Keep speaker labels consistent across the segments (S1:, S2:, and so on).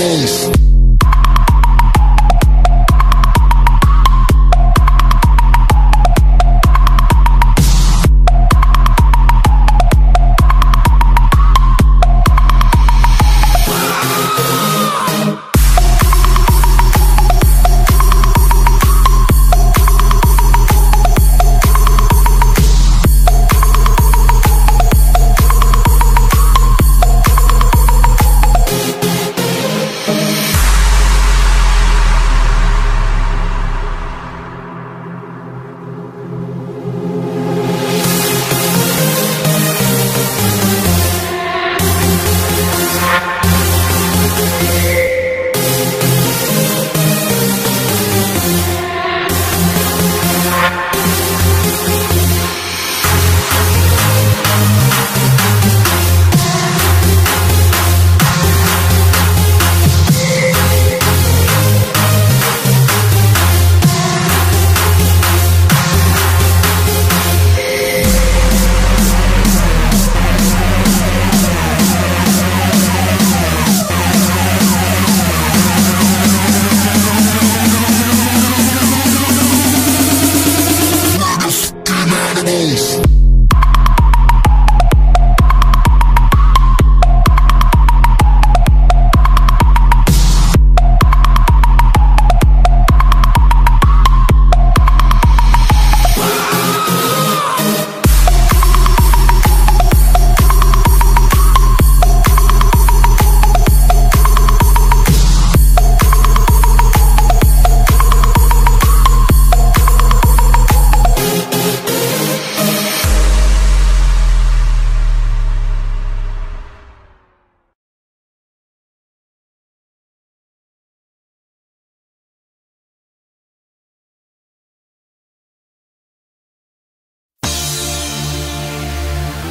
S1: Peace. Peace.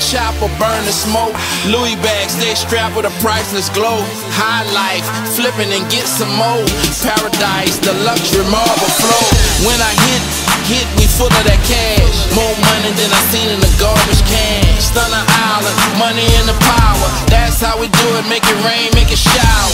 S1: Chopper, burn the smoke. Louis bags, they strapped with a priceless glow. High life, flipping and get some more. Paradise, the luxury marble flow. When I hit, hit me full of that cash. More money than I seen in the garbage can. Stunner Island, money and the power. That's how we do it, make it rain, make it shower.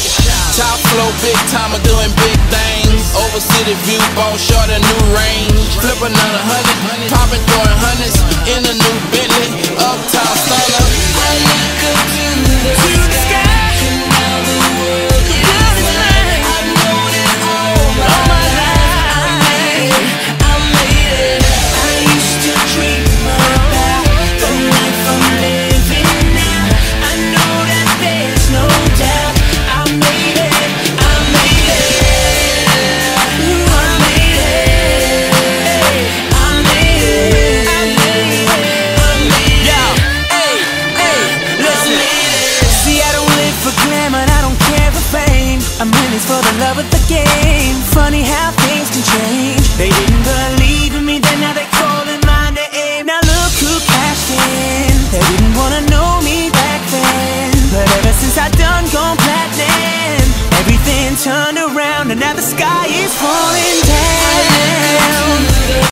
S1: Top flow, big timer, doing big things. Over city view, ball short a new range. Flip another hundred, popping, throwing hundreds in a new Bentley. Uptown stunner.
S2: I look up to the The
S3: game. Funny how things can change. They didn't believe in me, then now they're calling my name. Now look who cashed in. They didn't wanna know me back then. But ever since I done gone platinum Everything turned around and now the sky is falling down.